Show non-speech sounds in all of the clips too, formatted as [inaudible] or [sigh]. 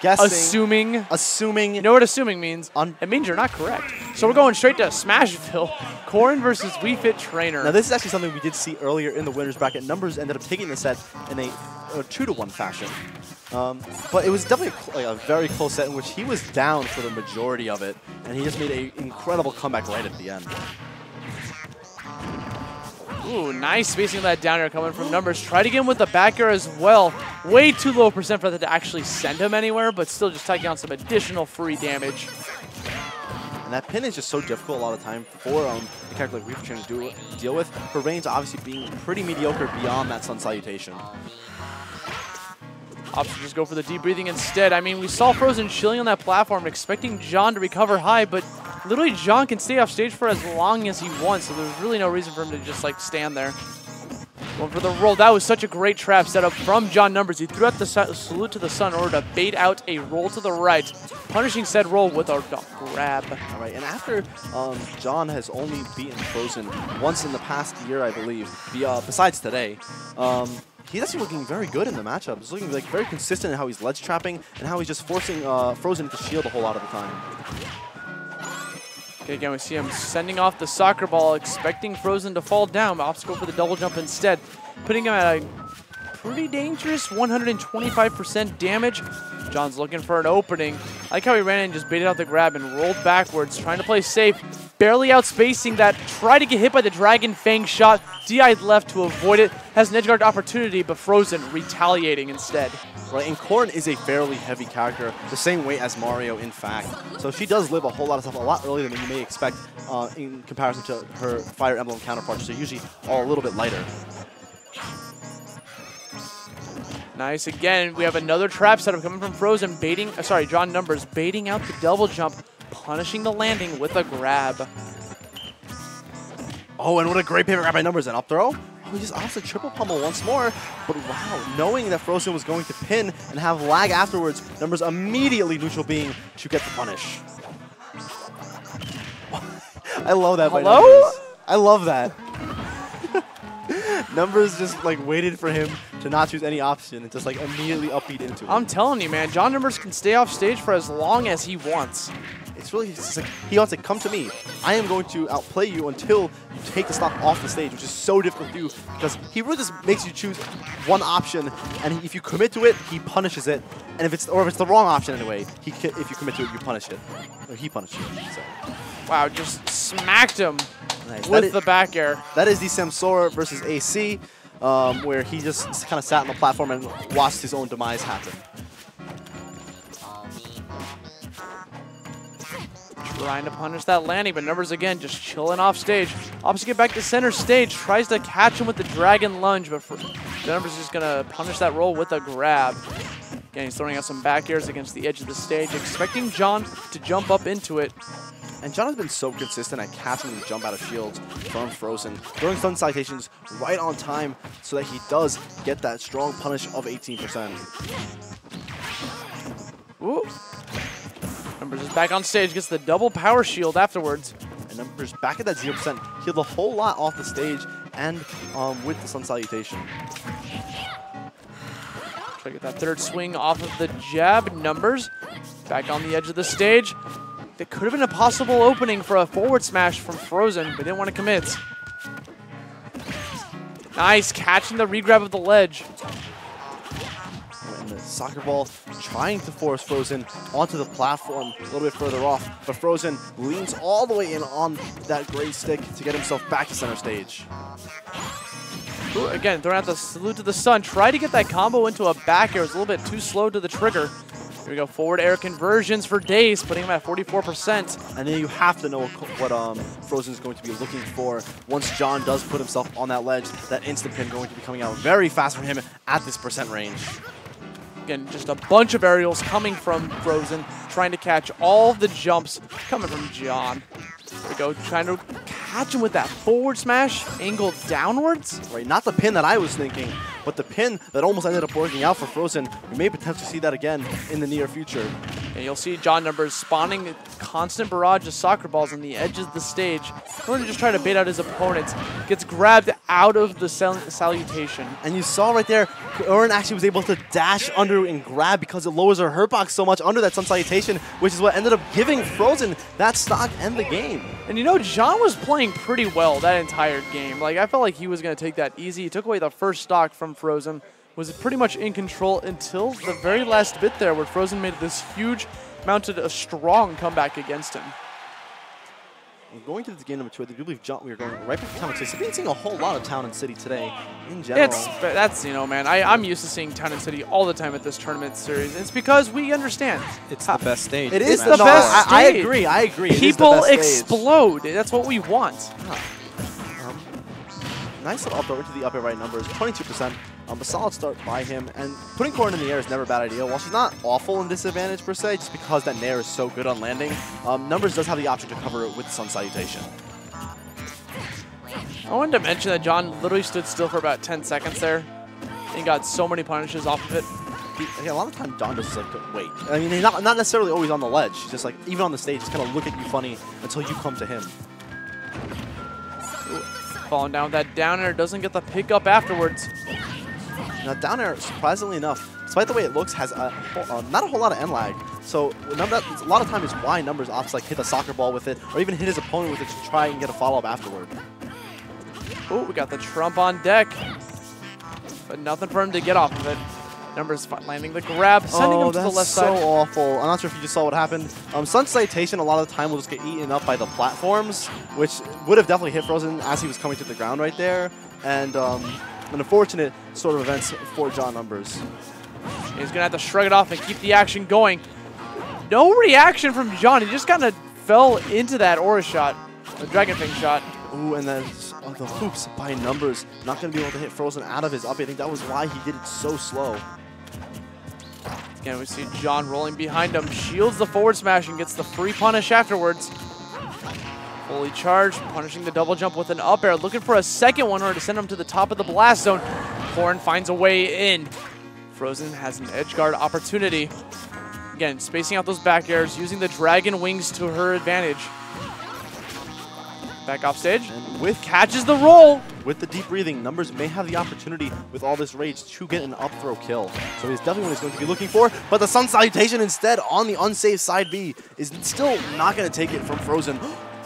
guessing. Assuming. Assuming. You know what assuming means? It means you're not correct. So we're going straight to Smashville. Corrin versus Wii Fit Trainer. Now this is actually something we did see earlier in the winners bracket. Numbers ended up taking the set in a, a two to one fashion. Um, but it was definitely a, like a very close set in which he was down for the majority of it, and he just made an incredible comeback right at the end. Ooh, nice spacing that down air coming from numbers. Try to get him with the back air as well. Way too low percent for that to actually send him anywhere, but still just taking on some additional free damage. And that pin is just so difficult a lot of time for um, a character like Wii Fit Trainer to do, deal with. Her range obviously being pretty mediocre beyond that Sun Salutation. Opts just go for the deep breathing instead. I mean, we saw Frozen chilling on that platform, expecting John to recover high, but literally John can stay off stage for as long as he wants, so there's really no reason for him to just like stand there. Going for the roll. That was such a great trap setup from John Numbers. He threw out the salute to the sun in order to bait out a roll to the right, punishing said roll with a grab. All right, and after um, John has only beaten Frozen once in the past year, I believe, uh, besides today, um, he's actually looking very good in the matchup. He's looking like very consistent in how he's ledge trapping and how he's just forcing uh, Frozen to shield a whole lot of the time. Okay, again, we see him sending off the soccer ball, expecting Frozen to fall down. Obstacle for the double jump instead, putting him at a pretty dangerous 125% damage. John's looking for an opening. I like how he ran in and just baited out the grab and rolled backwards, trying to play safe. Barely outspacing that. Tried to get hit by the Dragon Fang shot. DI left to avoid it. Has an edge guard opportunity, but Frozen retaliating instead. Right, and Corrin is a fairly heavy character, the same weight as Mario, in fact. So she does live a whole lot of stuff a lot earlier than you may expect uh, in comparison to her Fire Emblem counterparts. So usually all a little bit lighter. Nice. Again, we have another trap setup coming from Frozen, baiting, uh, sorry, John Numbers, baiting out the double jump, punishing the landing with a grab. Oh, and what a great pivot grab by Numbers and up throw. Oh, he just opts a triple pummel once more. But wow, knowing that Frozen was going to pin and have lag afterwards, Numbers immediately neutral being to get the punish. [laughs] I love that by Hello? Numbers. I love that. [laughs] Numbers just like waited for him to not choose any option and just like immediately upbeat into it. I'm telling you, man, John Numbers can stay off stage for as long as he wants. It's really it's like he wants to come to me. I am going to outplay you until you take the stock off the stage, which is so difficult to do because he really just makes you choose one option, and if you commit to it, he punishes it. And if it's or if it's the wrong option anyway, he if you commit to it, you punish it, or he punishes it. So. Wow, just smacked him Nice. with is- the back air. That is the Samsora versus AC, um, where he just kind of sat on the platform and watched his own demise happen. Trying to punish that landing, but Numbers again just chilling off stage. Opposite get back to center stage, tries to catch him with the Dragon Lunge, but for, Numbers is just going to punish that roll with a grab. Again, he's throwing out some back airs against the edge of the stage, expecting John to jump up into it. And John has been so consistent at catching the jump out of shields from Frozen, throwing Sun Salutations right on time so that he does get that strong punish of 18%. Ooh. Numbers is back on stage, gets the double power shield afterwards. And numbers back at that 0%, healed a whole lot off the stage and um, with the Sun Salutation. Try to get that third swing off of the jab. Numbers back on the edge of the stage. That could have been a possible opening for a forward smash from Frozen, but didn't want to commit. Nice, catching the regrab of the ledge. The soccer ball trying to force Frozen onto the platform a little bit further off, but Frozen leans all the way in on that gray stick to get himself back to center stage. Ooh, again, throwing out the salute to the sun. Try to get that combo into a back air. It was a little bit too slow to the trigger. Here we go, forward air conversions for Days, putting him at 44%. And then you have to know what um, Frozen is going to be looking for once John does put himself on that ledge. That instant pin going to be coming out very fast for him at this percent range. Again, just a bunch of aerials coming from Frozen, trying to catch all the jumps coming from John. Here we go, trying to catch him with that forward smash, angled downwards. Right, not the pin that I was thinking, but the pin that almost ended up working out for Frozen. We may potentially see that again in the near future. And you'll see John numbers spawning a constant barrage of soccer balls on the edges of the stage to just trying to bait out his opponents. Gets grabbed out of the sal salutation. And you saw right there, Aaron actually was able to dash under and grab because it lowers her hurt box so much under that Sun Salutation, which is what ended up giving Frozen that stock and the game. And you know, John was playing pretty well that entire game. Like, I felt like he was going to take that easy. He took away the first stock from Frozen, was pretty much in control until the very last bit there where Frozen made this huge, mounted a strong comeback against him. And going to the game number two, I do believe John, we are going right back to Town and City. We've been seeing a whole lot of Town and City today in general. It's that's you know, man. I I'm used to seeing Town and City all the time at this tournament series. It's because we understand. It's the best stage. It is to is match the No, best. I- I, I agree. I agree. It is the People best stage. explode. That's what we want. Um, nice little up throw into the upper right numbers, 22%. Um, a solid start by him, and putting Corrin in the air is never a bad idea. While she's not awful in disadvantage per se, just because that Nair is so good on landing, um, Numbers does have the option to cover it with Sun Salutation. I wanted to mention that John literally stood still for about 10 seconds there and got so many punishes off of it. He, a lot of time Don just like to wait. I mean, he's not, not necessarily always on the ledge. He's just like, even on the stage, just kind of look at you funny until you come to him. Falling down with that down air, doesn't get the pickup afterwards. Now down air, surprisingly enough, despite the way it looks, has a, uh, not a whole lot of end lag. So number, a lot of time is why numbers opts like hit a soccer ball with it, or even hit his opponent with it to try and get a follow up afterward. Oh, we got the Trump on deck. But nothing for him to get off of it. Numbers landing the grab, sending oh, him to the left so side. So awful. I'm not sure if you just saw what happened. Um, Sun Salutation a lot of the time will just get eaten up by the platforms, which would have definitely hit Frozen as he was coming to the ground right there. And um, an unfortunate sort of events for John Numbers. He's going to have to shrug it off and keep the action going. No reaction from John. He just kind of fell into that aura shot, a Dragon Fang shot. Ooh, and then uh, the hoops by numbers. Not going to be able to hit Frozen out of his up. I think that was why he did it so slow. Again, we see John rolling behind him, shields the forward smash and gets the free punish afterwards. Fully charged, punishing the double jump with an up air, looking for a second one or to send him to the top of the blast zone. Corrin finds a way in. Frozen has an edge guard opportunity. Again, spacing out those back airs, using the dragon wings to her advantage. Back off stage. And with Catches the roll. with the deep breathing, numbers may have the opportunity with all this rage to get an up throw kill. So he's definitely what he's going to be looking for. But the Sun Salutation instead on the unsafe side B is still not going to take it from Frozen.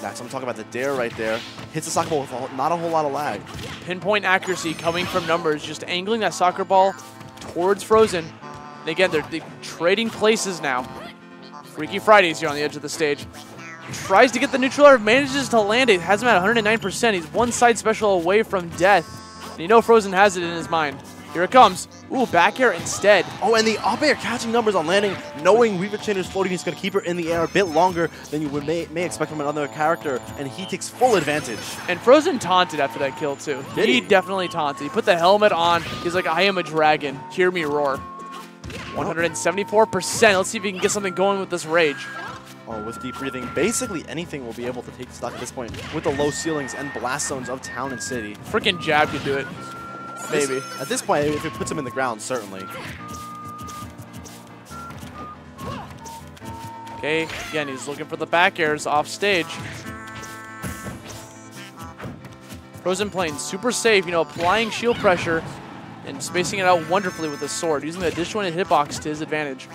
That's what I'm talking about, the dare right there. Hits the soccer ball with a, not a whole lot of lag. pinpoint accuracy coming from numbers, just angling that soccer ball towards Frozen. And again, they're, they're trading places now. Freaky Fridays here on the edge of the stage. Tries to get the neutral air, manages to land it, has him at 109%. He's one side special away from death. And you know Frozen has it in his mind. Here it comes. Ooh, back air instead. Oh, and the up air catching numbers on landing, knowing Wii Fit Trainer's floating is going to keep her in the air a bit longer than you would may, may expect from another character, and he takes full advantage. And Frozen taunted after that kill, too. Did he he? definitely taunted. He put the helmet on. He's like, I am a dragon. Hear me roar. 174%. Let's see if he can get something going with this rage. Oh, with deep breathing, basically anything will be able to take stock at this point with the low ceilings and blast zones of town and city. Freaking jab could do it. Maybe. at this point, if it puts him in the ground, certainly. Okay, again, he's looking for the back airs off stage. Frozen playing super safe, you know, applying shield pressure and spacing it out wonderfully with his sword, using the disjointed hitbox to his advantage.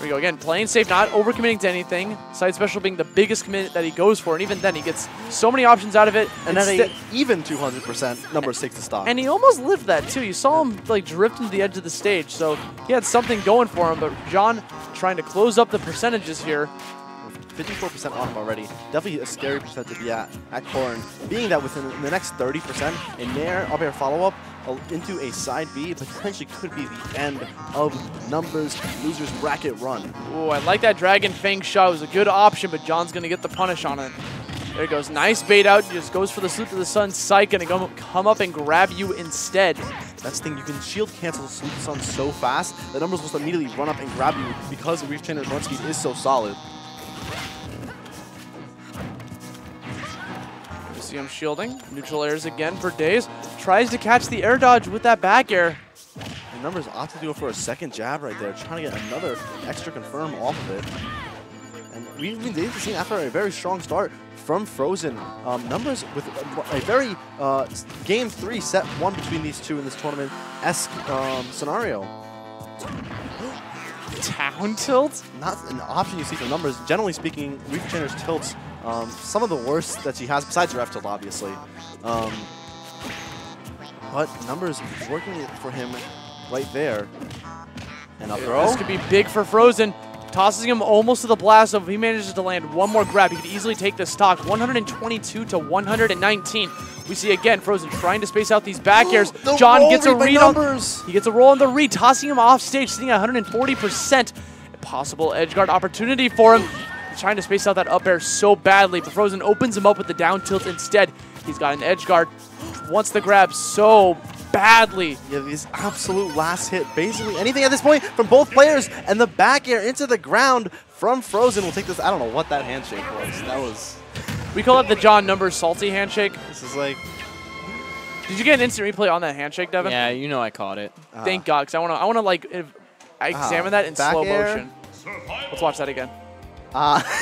There we go, again, playing safe, not overcommitting to anything. Side special being the biggest commit that he goes for, and even then he gets so many options out of it. And at a even 200%, number six to stop. and he almost lived that too. You saw him like drift into the edge of the stage, so he had something going for him. But John trying to close up the percentages here. 54% off already. Definitely a scary percent to be at at Corrin. Being that within the next 30%, a Nair up air follow-up into a side B potentially could be the end of numbers losers bracket run. Ooh, I like that Dragon Fang shot. It was a good option, but John's going to get the punish on it. There he goes. Nice bait out. Just goes for the salute to the sun. Psych going to come up and grab you instead. That's the thing, you can shield cancel Sleep Sun so fast that numbers will immediately run up and grab you because the Wii Fit Trainer's run speed is so solid. Him shielding. Neutral airs again for days. Tries to catch the air dodge with that back air. And numbers ought to do it for a second jab right there, trying to get another extra confirm off of it. And we've been seeing after a very strong start from Frozen. Um, numbers with a, a very uh, game three set one between these two in this tournament esque um, scenario. [gasps] Town tilt? Not an option you see from numbers. Generally speaking, Wii Fit Trainer's tilts um, some of the worst that she has besides Ref tilt, obviously. Um, but numbers working for him right there. And up throw. This could be big for Frozen. Tossing him almost to the blast. So if he manages to land one more grab, he could easily take the stock. 122 to 119. We see again Frozen trying to space out these back airs. The John gets a read read on. numbers. He gets a roll on the read, tossing him off stage, sitting at 140%. Possible edge guard opportunity for him. He's trying to space out that up air so badly, but Frozen opens him up with the down tilt instead. He's got an edge guard. Wants the grab so badly. Yeah, this absolute last hit. Basically anything at this point from both players. And the back air into the ground from Frozen will take this. I don't know what that handshake was. That was. We call it the John Numbers salty handshake. This is like. Did you get an instant replay on that handshake, Deven? Yeah, you know I caught it. uh, Thank God, because I want to. I want to like if, I examine that in slow air. motion. Let's watch that again. Uh, [laughs]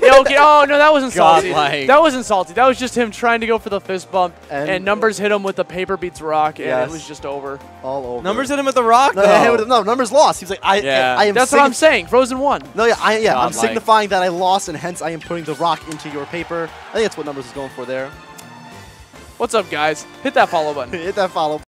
Yeah, okay. Oh no, that wasn't salty. Godlike. That wasn't salty. That was just him trying to go for the fist bump, and, And- numbers hit him with the paper beats rock, and Yes. it was just over. all over. Numbers hit him with the rock, No, though. yeah, [laughs] no, no, numbers lost. He was like, I, Yeah. I, am. That's what I'm saying. Frozen won. No, yeah, I, yeah, I'm Godlike. signifying that I lost, and hence I am putting the rock into your paper. I think that's what numbers is going for there. What's up, guys? Hit that follow button. [laughs] Hit that follow.